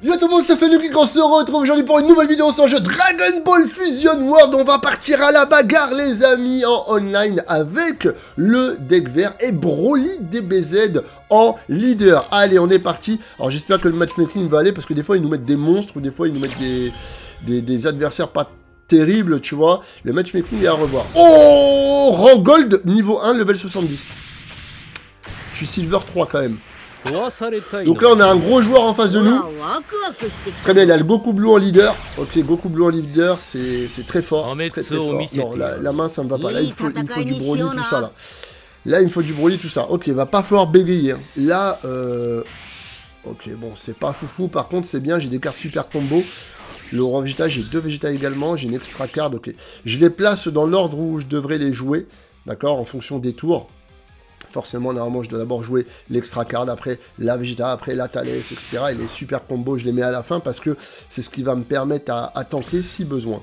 Yo tout le monde, fait Lucky qu'on se retrouve aujourd'hui pour une nouvelle vidéo sur le jeu Dragon Ball Fusion World. On va partir à la bagarre les amis en online avec le deck vert et Broly DBZ en leader. Allez, on est parti. Alors j'espère que le matchmaking va aller parce que des fois ils nous mettent des monstres ou des fois ils nous mettent des, des, adversaires pas terribles, tu vois. Le matchmaking est à revoir. Oh Rang Gold niveau 1, level 70. Je suis Silver 3 quand même. Donc là, on a un gros joueur en face de nous. Très bien, il a le Goku Blue en leader. Ok, Goku Blue en leader, c'est très fort. Très, très fort. Non, la, main, ça me va pas. Là, il faut, il faut du Broly, tout ça, là. Là, il me faut du Broly, tout ça. Ok, il va pas falloir bégayer. Hein. Là, euh... Ok, bon, c'est pas foufou. Par contre, c'est bien, j'ai des cartes super combo. Le roi Vegeta, j'ai deux Vegeta également. J'ai une extra card, ok. Je les place dans l'ordre où je devrais les jouer. D'accord En fonction des tours. Forcément, normalement, je dois d'abord jouer l'extra card, après la Vegeta, après la Thales, etc. Et les super combos, je les mets à la fin parce que c'est ce qui va me permettre à, tanker si besoin.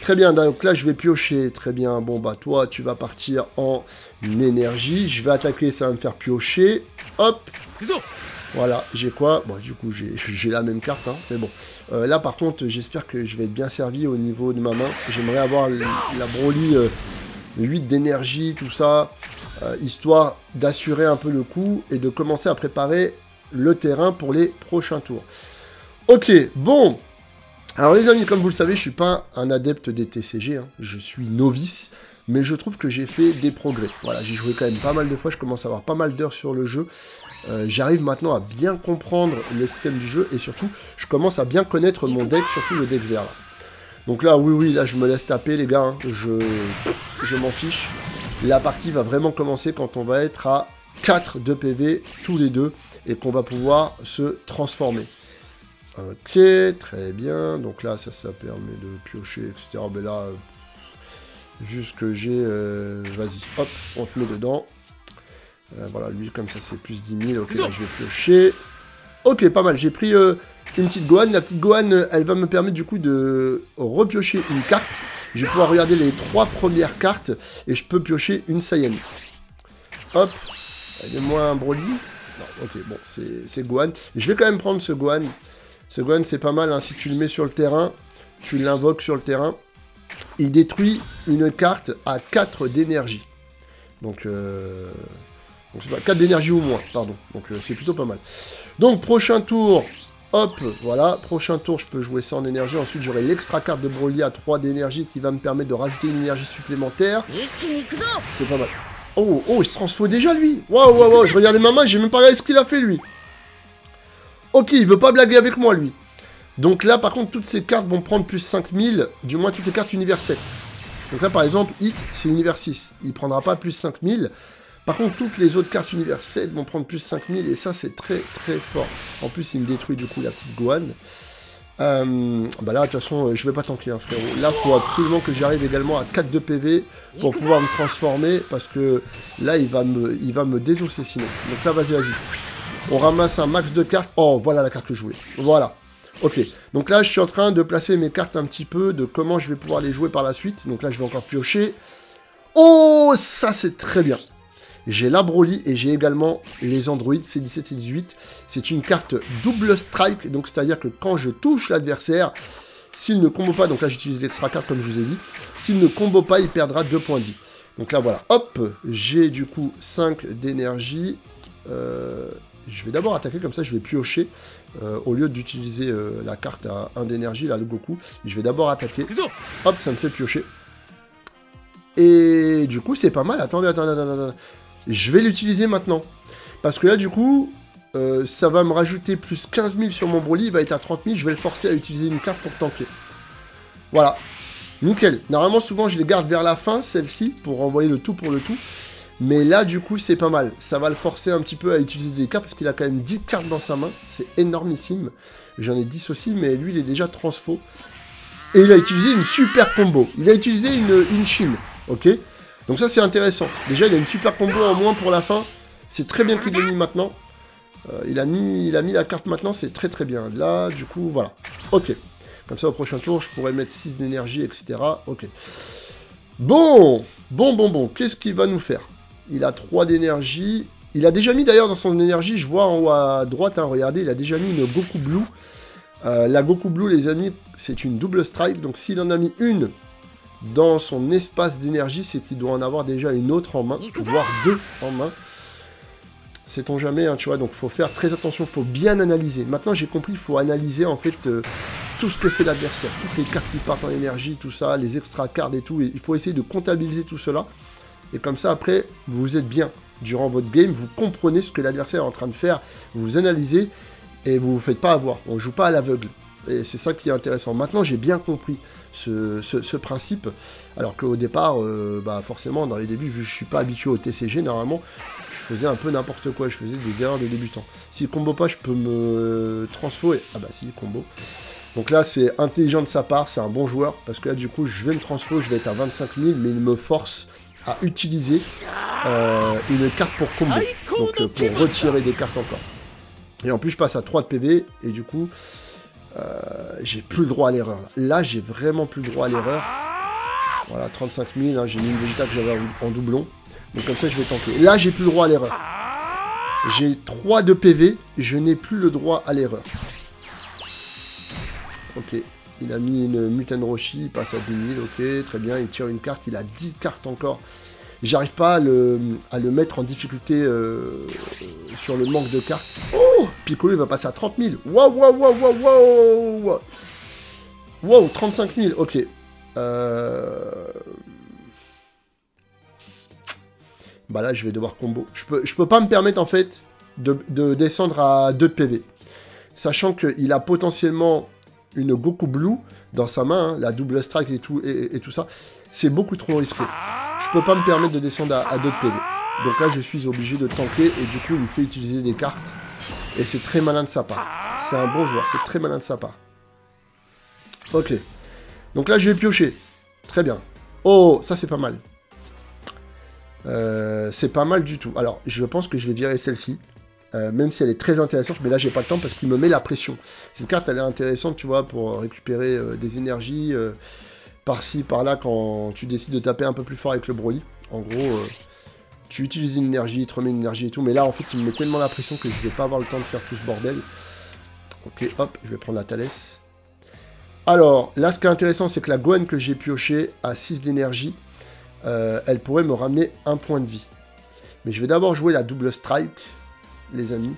Très bien, donc là je vais piocher, très bien, bon bah toi tu vas partir en énergie, je vais attaquer, ça va me faire piocher, hop, voilà, j'ai quoi? Bon, du coup, j'ai la même carte, hein, mais bon. Euh, là, par contre, j'espère que je vais être bien servi au niveau de ma main. J'aimerais avoir la Broly 8 euh, d'énergie, tout ça. Euh, histoire d'assurer un peu le coup et de commencer à préparer le terrain pour les prochains tours. Ok, bon. Alors les amis, comme vous le savez, je suis pas un adepte des TCG, hein. je suis novice, mais je trouve que j'ai fait des progrès. Voilà, j'ai joué quand même pas mal de fois, je commence à avoir pas mal d'heures sur le jeu. Euh, j'arrive maintenant à bien comprendre le système du jeu et surtout, je commence à bien connaître mon deck, surtout le deck vert. Donc là, oui, oui, là, je me laisse taper, les gars. Hein. Je m'en fiche. La partie va vraiment commencer quand on va être à 4 de PV tous les deux et qu'on va pouvoir se transformer. Ok, très bien. Donc là, ça, ça permet de piocher, etc. Mais là, ce que j'ai, euh, vas-y, hop, on te met dedans. Euh, voilà, lui, comme ça, c'est plus 10 000. Ok, là, je vais piocher. Ok, pas mal. J'ai pris euh, une petite Gohan. La petite Gohan, elle va me permettre du coup de repiocher une carte. Je vais pouvoir regarder les trois premières cartes et je peux piocher une Saiyan. Hop. Donne-moi un Broly. Non, ok, bon, c'est Gohan. Je vais quand même prendre ce Gohan. Ce Gohan, c'est pas mal. Hein. Si tu le mets sur le terrain, tu l'invoques sur le terrain. Il détruit une carte à 4 d'énergie. Donc, euh... Donc c'est pas 4 d'énergie ou moins, pardon. Donc euh, c'est plutôt pas mal. Donc prochain tour, Hop, voilà, prochain tour, je peux jouer ça en énergie. Ensuite, j'aurai l'extra carte de Broly à 3 d'énergie qui va me permettre de rajouter une énergie supplémentaire. C'est pas mal. Oh, oh, il se transforme déjà, lui Waouh, waouh, waouh, je regardais ma main, j'ai même pas regardé ce qu'il a fait, lui. Ok, il veut pas blaguer avec moi, lui. Donc là, par contre, toutes ces cartes vont prendre plus 5000, du moins toutes les cartes univers 7. Donc là, par exemple, Hit, c'est univers 6. Il prendra pas plus 5000. Par contre, toutes les autres cartes univers 7 vont prendre plus 5000 et ça, c'est très très fort. En plus, il me détruit du coup la petite Gohan. Euh, bah là, de toute façon, je vais pas tanker, hein, frérot. Là, faut absolument que j'arrive également à 4 de PV pour pouvoir me transformer parce que là, il va me, il va me désosser sinon. Donc là, vas-y, vas-y. On ramasse un max de cartes. Oh, voilà la carte que je voulais. Voilà. Ok, donc là je suis en train de placer mes cartes un petit peu, de comment je vais pouvoir les jouer par la suite. Donc là je vais encore piocher. Oh, ça c'est très bien. J'ai la Broly et j'ai également les Android C17 et 18. C'est une carte double strike, donc c'est-à-dire que quand je touche l'adversaire, s'il ne combo pas, donc là j'utilise l'extra carte comme je vous ai dit, s'il ne combo pas, il perdra 2 points de vie. Donc là voilà, hop, j'ai du coup 5 d'énergie. Euh, je vais d'abord attaquer comme ça, je vais piocher. Euh, au lieu d'utiliser euh, la carte à 1 d'énergie, là, le Goku, je vais d'abord attaquer. Hop, ça me fait piocher. Et du coup, c'est pas mal. Attendez, attendez, attendez. Je vais l'utiliser maintenant. Parce que là, du coup, euh, ça va me rajouter plus 15 000 sur mon Broly. Il va être à 30 000. Je vais le forcer à utiliser une carte pour tanker. Voilà. Nickel. Normalement, souvent, je les garde vers la fin, celle-ci, pour envoyer le tout pour le tout. Mais là, du coup, c'est pas mal. Ça va le forcer un petit peu à utiliser des cartes, parce qu'il a quand même 10 cartes dans sa main. C'est énormissime. J'en ai 10 aussi, mais lui, il est déjà transfo. Et il a utilisé une super combo. Il a utilisé une, une. Ok? Donc ça, c'est intéressant. Déjà, il a une super combo en moins pour la fin. C'est très bien qu'il l'ait mis maintenant. Euh, il, a mis, il a mis la carte maintenant, c'est très très bien. Là, du coup, voilà. Ok. Comme ça, au prochain tour, je pourrais mettre 6 d'énergie, etc. Ok. Bon Bon, bon, bon. Qu'est-ce qu'il va nous faire? Il a 3 d'énergie. Il a déjà mis d'ailleurs dans son énergie, je vois en haut à droite, hein, regardez, il a déjà mis une Goku Blue Euh, la Goku Blue, les amis, c'est une double strike. Donc s'il en a mis une dans son espace d'énergie, c'est qu'il doit en avoir déjà une autre en main, voire deux en main. Sait-on jamais, hein, tu vois, donc faut faire très attention, faut bien analyser. Maintenant j'ai compris, il faut analyser en fait euh, tout ce que fait l'adversaire, toutes les cartes qui partent en énergie, tout ça, les extra cards et tout, il faut essayer de comptabiliser tout cela. Et comme ça après, vous êtes bien durant votre game, vous comprenez ce que l'adversaire est en train de faire, vous analysez et vous vous faites pas avoir, on joue pas à l'aveugle. Et c'est ça qui est intéressant. Maintenant, j'ai bien compris ce, principe. Alors qu'au départ, euh, bah forcément, dans les débuts, vu que je suis pas habitué au TCG, normalement, je faisais un peu n'importe quoi. Je faisais des erreurs de débutant. S'il combo pas, je peux me transformer. Ah bah si, combo. Donc là, c'est intelligent de sa part, c'est un bon joueur. Parce que là, du coup, je vais me transformer, je vais être à 25 000, mais il me force à utiliser euh, une carte pour combo. Donc euh, pour retirer des cartes encore. Et en plus, je passe à 3 de PV, et du coup, j'ai plus le droit à l'erreur. Là, j'ai vraiment plus le droit à l'erreur. Voilà, 35 000, hein, j'ai mis une Vegeta que j'avais en doublon. Donc comme ça, je vais tanker. Là, j'ai plus le droit à l'erreur. J'ai 3 de PV, je n'ai plus le droit à l'erreur. Ok, il a mis une Mutant Roshi, il passe à 10 000, ok, très bien, il tire une carte, il a 10 cartes encore. J'arrive pas à le, mettre en difficulté euh, sur le manque de cartes. Oh Piccolo, il va passer à 30 000. Waouh, waouh, waouh, waouh, waouh Waouh, 35 000, ok. Euh... Bah là, je vais devoir combo. Je peux, peux pas me permettre, en fait, de, descendre à 2 de PV. Sachant qu'il a potentiellement une Goku Blue dans sa main, hein, la double strike et tout, et tout ça. C'est beaucoup trop risqué je peux pas me permettre de descendre à, d'autres PV. Donc là, je suis obligé de tanker et du coup, il me fait utiliser des cartes. Et c'est très malin de sa part. C'est un bon joueur, c'est très malin de sa part. Ok. Donc là, je vais piocher. Très bien. Oh, ça c'est pas mal. Euh, c'est pas mal du tout. Alors, je pense que je vais virer celle-ci. Euh, même si elle est très intéressante, mais là j'ai pas le temps parce qu'il me met la pression. Cette carte elle est intéressante, tu vois, pour récupérer euh, des énergies, par-ci, par-là, quand tu décides de taper un peu plus fort avec le Broly. En gros, tu utilises une énergie, il te remet une énergie et tout. Mais là, en fait, il me met tellement la pression que je vais pas avoir le temps de faire tout ce bordel. Ok, hop, je vais prendre la Thalès. Alors, là, ce qui est intéressant, c'est que la Gwen que j'ai pioché à 6 d'énergie, euh, elle pourrait me ramener un point de vie. Mais je vais d'abord jouer la double strike, les amis.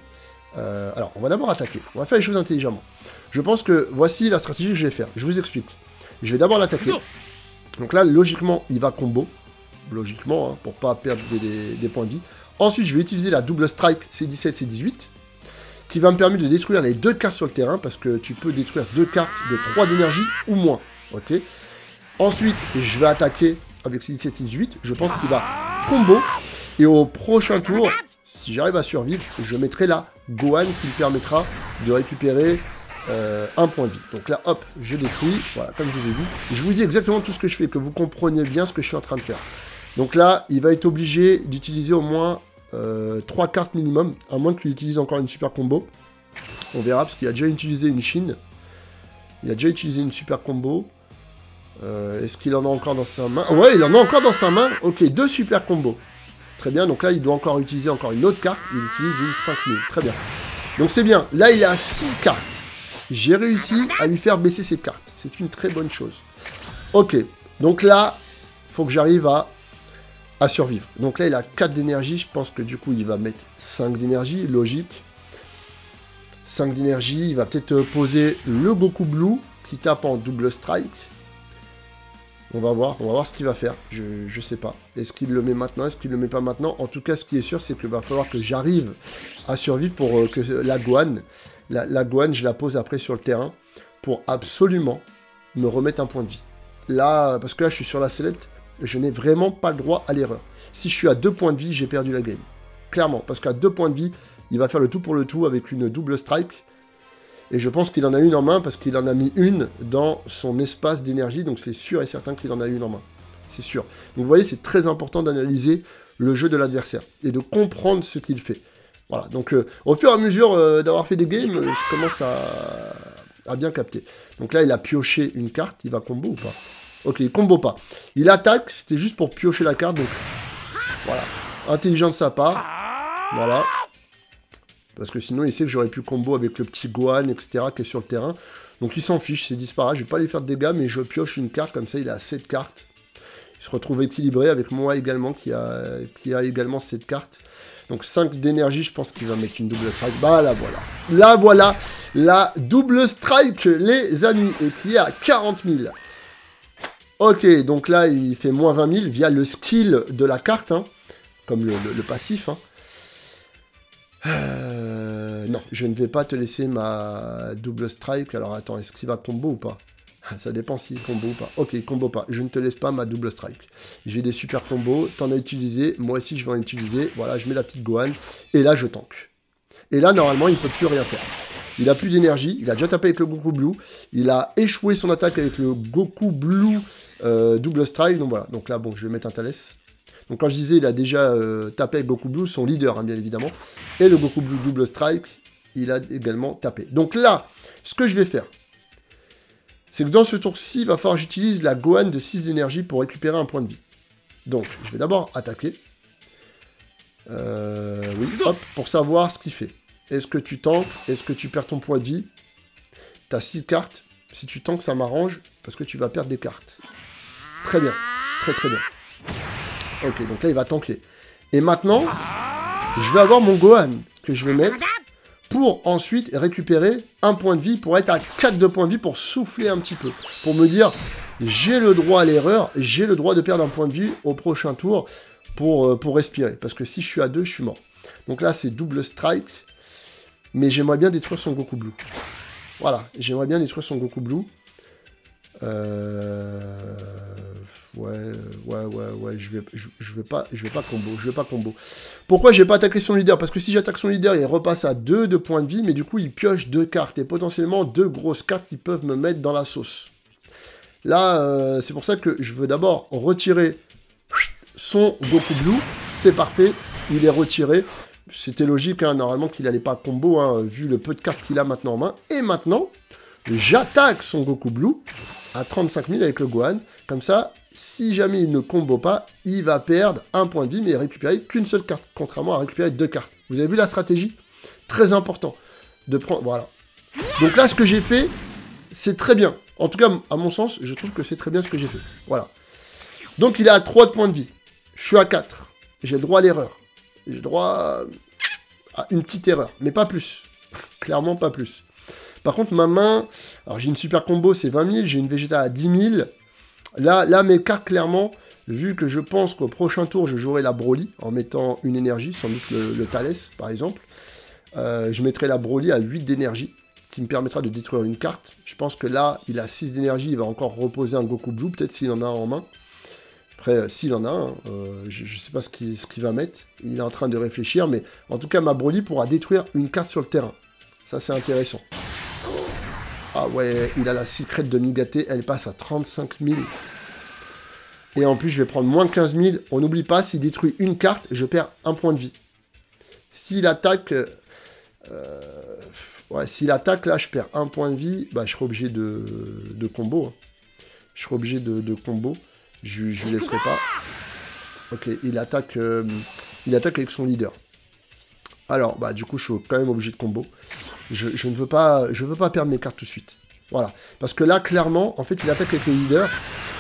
Euh, alors, on va d'abord attaquer. On va faire les choses intelligemment. Je pense que voici la stratégie que je vais faire. Je vous explique. Je vais d'abord l'attaquer. Donc là, logiquement, il va combo. Logiquement, hein, pour pas perdre des, points de vie. Ensuite, je vais utiliser la double strike C17, C18. Qui va me permettre de détruire les deux cartes sur le terrain. Parce que tu peux détruire deux cartes de 3 d'énergie ou moins. Ok? Ensuite, je vais attaquer avec C17, C18. Je pense qu'il va combo. Et au prochain tour, si j'arrive à survivre, je mettrai la Gohan qui me permettra de récupérer euh, un point de vie. Donc là, hop, je détruis, voilà, comme je vous ai dit. Je vous dis exactement tout ce que je fais, que vous compreniez bien ce que je suis en train de faire. Donc là, il va être obligé d'utiliser au moins euh, 3 cartes minimum, à moins qu'il utilise encore une super combo. On verra, parce qu'il a déjà utilisé une Chine. Il a déjà utilisé une super combo. Euh, est-ce qu'il en a encore dans sa main? Ouais, il en a encore dans sa main. Ok, deux super combos. Très bien, donc là, il doit encore utiliser encore une autre carte. Il utilise une 5000. Très bien. Donc c'est bien. Là, il a 6 cartes j'ai réussi à lui faire baisser ses cartes. C'est une très bonne chose. Ok, donc là, faut que j'arrive à, survivre. Donc là, il a 4 d'énergie. Je pense que du coup, il va mettre 5 d'énergie, logique. 5 d'énergie. Il va peut-être poser le Goku Blue qui tape en double strike. On va voir, on va voir ce qu'il va faire. Je, ne sais pas. Est-ce qu'il le met maintenant? Est-ce qu'il le met pas maintenant? En tout cas, ce qui est sûr, c'est qu'il va falloir que j'arrive à survivre pour euh, que la Guan la, la je la pose après sur le terrain pour absolument me remettre un point de vie. Là, parce que là, je suis sur la sellette, je n'ai vraiment pas le droit à l'erreur. Si je suis à deux points de vie, j'ai perdu la game. Clairement, parce qu'à deux points de vie, il va faire le tout pour le tout avec une double strike. Et je pense qu'il en a une en main parce qu'il en a mis une dans son espace d'énergie. Donc c'est sûr et certain qu'il en a une en main. C'est sûr. Donc vous voyez, c'est très important d'analyser le jeu de l'adversaire et de comprendre ce qu'il fait. Voilà, donc euh, au fur et à mesure euh, d'avoir fait des games, je commence à, bien capter. Donc là, il a pioché une carte, il va combo ou pas? Ok, il combo pas. Il attaque, c'était juste pour piocher la carte, donc voilà. Intelligent de sa part. Voilà. Parce que sinon, il sait que j'aurais pu combo avec le petit Gohan, etc., qui est sur le terrain. Donc il s'en fiche, c'est disparat. Je vais pas lui faire de dégâts, mais je pioche une carte, comme ça, il a 7 cartes. Il se retrouve équilibré avec moi également, qui a, qui a également 7 cartes. Donc 5 d'énergie, je pense qu'il va mettre une double strike. Bah là voilà. Là voilà, la double strike, les amis, et qui est à 40 000. Ok, donc là, il fait moins 20 000 via le skill de la carte, hein, comme le, passif. Hein. Euh, non, je ne vais pas te laisser ma double strike. Alors attends, est-ce qu'il va combo ou pas? Ça dépend s'il combo ou pas. Ok, combo pas. Je ne te laisse pas ma double strike. J'ai des super combos. T'en as utilisé. Moi aussi, je vais en utiliser. Voilà, je mets la petite Gohan. Et là, je tank. Et là, normalement, il ne peut plus rien faire. Il a plus d'énergie. Il a déjà tapé avec le Goku Blue. Il a échoué son attaque avec le Goku Blue euh, double strike. Donc voilà. Donc là, bon, je vais mettre un Thalès. Donc quand je disais, il a déjà euh, tapé avec Goku Blue, son leader, hein, bien évidemment. Et le Goku Blue double strike, il a également tapé. Donc là, ce que je vais faire, c'est que dans ce tour-ci, il va falloir que j'utilise la Gohan de 6 d'énergie pour récupérer un point de vie. Donc, je vais d'abord attaquer. Euh, oui, hop, pour savoir ce qu'il fait. Est-ce que tu tankes? Est-ce que tu perds ton point de vie? T'as 6 cartes. Si tu tankes, ça m'arrange, parce que tu vas perdre des cartes. Très bien. Très très bien. Ok, donc là, il va tanker. Et maintenant, je vais avoir mon Gohan que je vais mettre pour ensuite récupérer un point de vie, pour être à 4 de points de vie, pour souffler un petit peu. Pour me dire, j'ai le droit à l'erreur, j'ai le droit de perdre un point de vie au prochain tour pour, euh, pour respirer. Parce que si je suis à 2, je suis mort. Donc là, c'est double strike. Mais j'aimerais bien détruire son Goku Blue. Voilà, j'aimerais bien détruire son Goku Blue. Euh... Ouais, ouais, ouais, ouais, je vais, je, vais pas, je vais pas combo, je vais pas combo. Pourquoi j'ai pas attaqué son leader? Parce que si j'attaque son leader, il repasse à 2 de points de vie, mais du coup, il pioche deux cartes, et potentiellement deux grosses cartes qui peuvent me mettre dans la sauce. Là, euh, c'est pour ça que je veux d'abord retirer son Goku Blue, c'est parfait, il est retiré. C'était logique, hein, normalement qu'il n'allait pas combo, hein, vu le peu de cartes qu'il a maintenant en main. Et maintenant, j'attaque son Goku Blue à 35 000 avec le Gohan. Comme ça, si jamais il ne combo pas, il va perdre un point de vie, mais récupérer qu'une seule carte, contrairement à récupérer deux cartes. Vous avez vu la stratégie? Très important de prendre... Voilà. Donc là, ce que j'ai fait, c'est très bien. En tout cas, à mon sens, je trouve que c'est très bien ce que j'ai fait. Voilà. Donc il est à 3 de points de vie. Je suis à 4. J'ai le droit à l'erreur. J'ai le droit à une petite erreur, mais pas plus. Clairement pas plus. Par contre, ma main, alors j'ai une super combo, c'est 20 000, j'ai une Vegeta à 10 000, Là, là, mes cartes, clairement, vu que je pense qu'au prochain tour, je jouerai la Broly en mettant une énergie, sans doute le, Thalès, par exemple. Euh, je mettrai la Broly à 8 d'énergie, qui me permettra de détruire une carte. Je pense que là, il a 6 d'énergie, il va encore reposer un Goku Blue, peut-être s'il en a un en main. Après, euh, s'il en a un, euh, je ne sais pas ce qu'il va mettre. Il est en train de réfléchir, mais en tout cas, ma Broly pourra détruire une carte sur le terrain. Ça, c'est intéressant. Ah ouais, il a la secrète de Migaté, elle passe à 35 000. Et en plus, je vais prendre moins 15 000. On n'oublie pas, s'il détruit une carte, je perds un point de vie. S'il attaque... Euh, ouais, s'il attaque, là, je perds un point de vie. Bah, je serai obligé de, combo. Hein. Je serai obligé de, combo. Je ne laisserai pas. Ok, il attaque, euh, il attaque avec son leader. Alors, bah, du coup, je suis quand même obligé de combo. Je, ne veux pas, perdre mes cartes tout de suite. Voilà. Parce que là, clairement, en fait, il attaque avec le leader.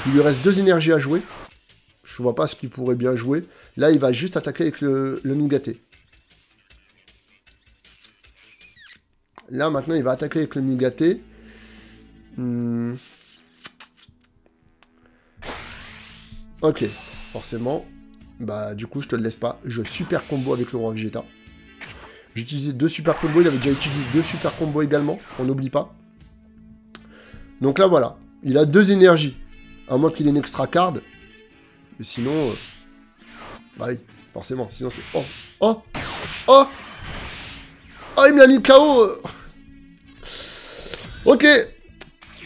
Il lui reste deux énergies à jouer. Je vois pas ce qu'il pourrait bien jouer. Là, il va juste attaquer avec le, le Migaté. Là, maintenant, il va attaquer avec le Migaté. Hmm. Ok, forcément. Bah, du coup, je te le laisse pas. Je super combo avec le roi Vegeta. J'ai utilisé deux super combos, il avait déjà utilisé deux super combos également, on n'oublie pas. Donc là, voilà. Il a deux énergies. À moins qu'il ait une extra card. Mais sinon... Euh, bah oui, forcément. Sinon c'est... Oh Oh Oh Oh, il me l'a mis KO Ok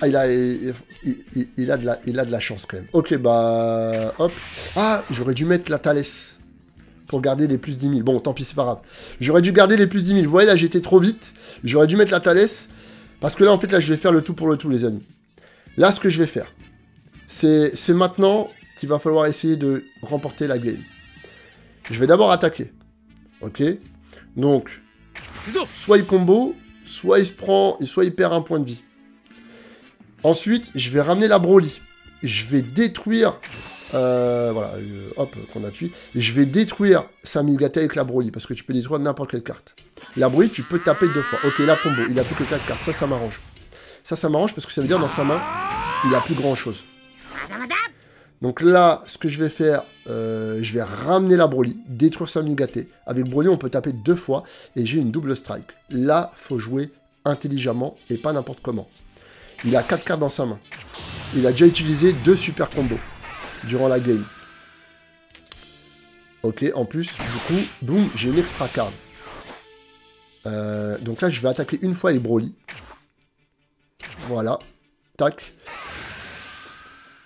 Ah, il a... Il, a de la, il a de la chance quand même. Ok, bah... Hop. Ah, j'aurais dû mettre la Thalès garder les plus 10 000. Bon, tant pis, c'est pas grave. J'aurais dû garder les plus 10 000. Vous voyez, là, j'étais trop vite. J'aurais dû mettre la Thalès. Parce que là, en fait, là, je vais faire le tout pour le tout, les amis. Là, ce que je vais faire, c'est maintenant qu'il va falloir essayer de remporter la game. Je vais d'abord attaquer. Ok Donc, soit il combo, soit il se prend, soit il perd un point de vie. Ensuite, je vais ramener la Broly. Je vais détruire... Euh, voilà, euh, hop, qu'on appuie. Je vais détruire Samigata avec la Broly, parce que tu peux détruire n'importe quelle carte. La Broly, tu peux taper deux fois. Ok, la combo, il a plus que 4 cartes. Ça, ça m'arrange. Ça, ça m'arrange parce que ça veut dire dans sa main, il a plus grand chose. Donc là, ce que je vais faire, euh, je vais ramener la Broly, détruire sa Migaté. Avec Broly, on peut taper deux fois et j'ai une double strike. Là, faut jouer intelligemment et pas n'importe comment. Il a 4 cartes dans sa main. Il a déjà utilisé deux super combos durant la game. Ok, en plus, du coup, boum, j'ai une extra card. Euh, donc là, je vais attaquer une fois avec Broly. Voilà. Tac.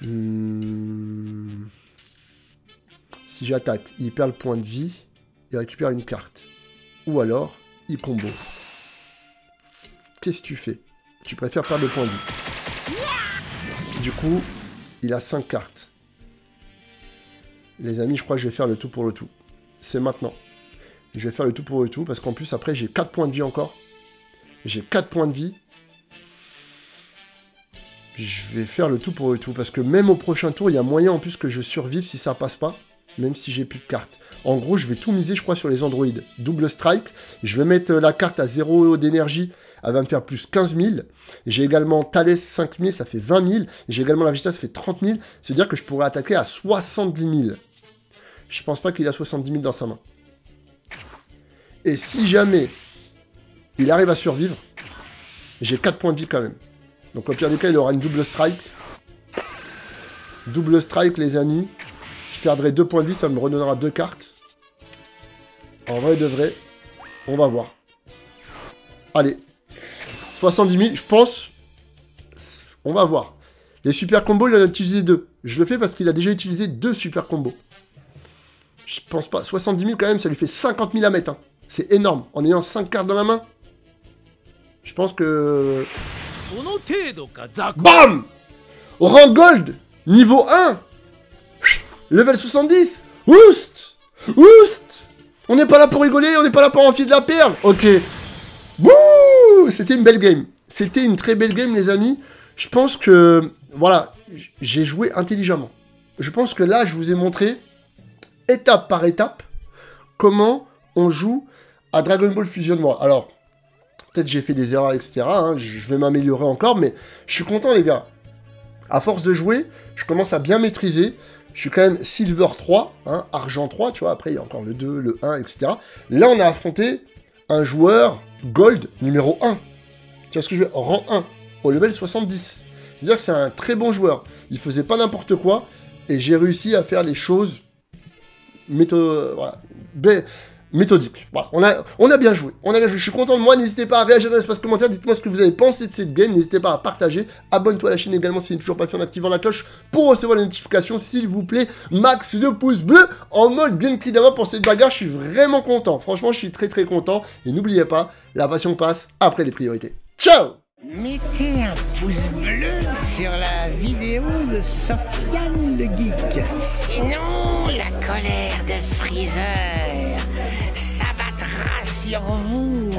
Hmm. Si j'attaque, il perd le point de vie. Il récupère une carte. Ou alors, il combo. Qu'est-ce que tu fais? Tu préfères perdre le point de vie. Du coup, il a 5 cartes. Les amis, je crois que je vais faire le tout pour le tout. C'est maintenant. Je vais faire le tout pour le tout, parce qu'en plus, après, j'ai 4 points de vie encore. J'ai 4 points de vie je vais faire le tout pour le tout, parce que même au prochain tour, il y a moyen en plus que je survive si ça passe pas, même si j'ai plus de cartes. En gros, je vais tout miser, je crois, sur les androïdes. Double strike, je vais mettre la carte à 0 d'énergie, elle va me faire plus 15 000. J'ai également Thalès 5 000, ça fait 20 000. J'ai également la Vegeta, ça fait 30 000. C'est-à-dire que je pourrais attaquer à 70 000. Je pense pas qu'il a 70 000 dans sa main. Et si jamais il arrive à survivre, j'ai 4 points de vie quand même. Donc au pire des cas, il aura une double strike. Double strike, les amis. Je perdrai deux points de vie, ça me redonnera deux cartes. En vrai de vrai, on va voir. Allez. 70 000, je pense... On va voir. Les super combos, il en a utilisé deux. Je le fais parce qu'il a déjà utilisé deux super combos. Je pense pas. 70 000 quand même, ça lui fait 50 000 à mettre. Hein. C'est énorme. En ayant 5 cartes dans la main. Je pense que... BAM Rang Gold Niveau 1 Level 70 Oust Oust On n'est pas là pour rigoler, on n'est pas là pour enfiler de la perle Ok. Wouh C'était une belle game. C'était une très belle game, les amis. Je pense que... Voilà, j'ai joué intelligemment. Je pense que là, je vous ai montré, étape par étape, comment on joue à Dragon Ball Fusion Noir. Alors, Peut-être j'ai fait des erreurs, etc. Hein, je vais m'améliorer encore, mais je suis content, les gars. À force de jouer, je commence à bien maîtriser. Je suis quand même Silver 3, hein, Argent 3, tu vois. Après, il y a encore le 2, le 1, etc. Là, on a affronté un joueur Gold numéro 1. Tu vois ce que je veux Rang 1, au level 70. C'est-à-dire que c'est un très bon joueur. Il faisait pas n'importe quoi, et j'ai réussi à faire les choses méthode... Voilà méthodique. Voilà, on a, on a bien joué. On a bien joué. Je suis content de moi. N'hésitez pas à réagir dans l'espace commentaire. Dites-moi ce que vous avez pensé de cette game. N'hésitez pas à partager. Abonne-toi à la chaîne également si tu n'es toujours pas fait en activant la cloche pour recevoir les notifications. S'il vous plaît, max de pouces bleus en mode gameplay d'avant pour cette bagarre. Je suis vraiment content. Franchement, je suis très très content. Et n'oubliez pas, la passion passe après les priorités. Ciao Mettez un pouce bleu sur la vidéo de Sofiane le Geek. Sinon, la colère de Freezer sur vous.